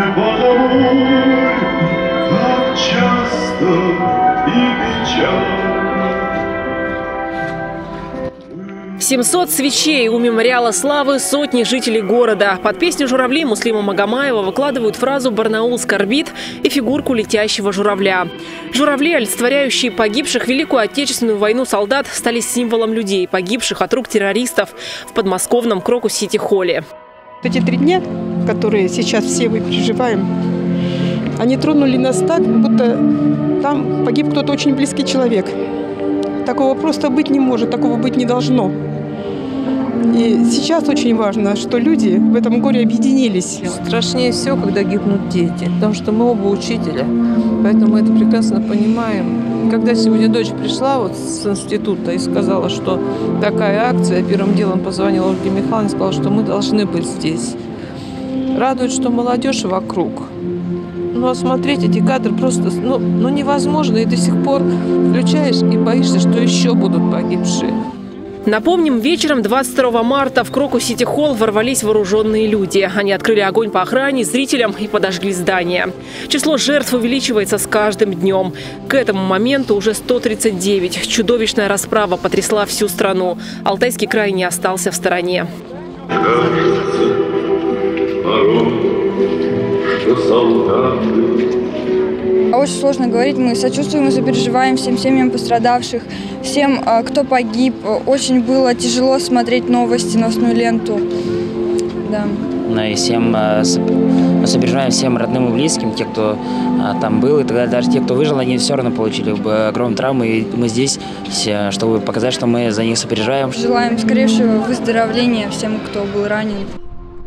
Небо как часто и печально. 700 свечей у мемориала славы сотни жителей города. Под песню «Журавли» Муслима Магомаева выкладывают фразу «Барнаул скорбит» и фигурку летящего журавля. Журавли, олицетворяющие погибших в Великую Отечественную войну солдат, стали символом людей, погибших от рук террористов в подмосковном Крокус-Сити-Холле. Эти три дня, которые сейчас все мы переживаем, они тронули нас так, будто там погиб кто-то очень близкий человек. Такого просто быть не может, такого быть не должно. И сейчас очень важно, что люди в этом горе объединились. Страшнее всего, когда гибнут дети, потому что мы оба учителя, поэтому мы это прекрасно понимаем. Когда сегодня дочь пришла вот с института и сказала, что такая акция, первым делом позвонила Ольге Михайловне и сказала, что мы должны быть здесь. Радует, что молодежь вокруг. Ну, а смотреть эти кадры просто ну, ну, невозможно. И до сих пор включаешь и боишься, что еще будут погибшие. Напомним, вечером 22 марта в Крокус Сити Холл ворвались вооруженные люди. Они открыли огонь по охране, зрителям и подожгли здание. Число жертв увеличивается с каждым днем. К этому моменту уже 139. Чудовищная расправа потрясла всю страну. Алтайский край не остался в стороне. Что солдаты очень сложно говорить, мы сочувствуем и сопереживаем всем семьям пострадавших, всем, а, кто погиб. Очень было тяжело смотреть новости, новостную ленту. Да. Ну и всем э, мы сопереживаем всем родным и близким, те, кто там был, и тогда даже те, кто выжил, они все равно получили бы огромные травмы, и мы здесь, чтобы показать, что мы за них сопереживаем. Желаем скорейшего выздоровления всем, кто был ранен.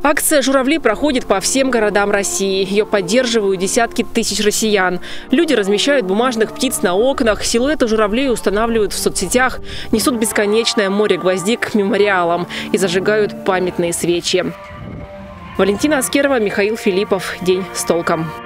Акция «Журавли» проходит по всем городам России. Ее поддерживают десятки тысяч россиян. Люди размещают бумажных птиц на окнах, силуэты журавлей устанавливают в соцсетях, несут бесконечное море гвоздик к мемориалам и зажигают памятные свечи. Валентина Аскерова, Михаил Филиппов. День с толком.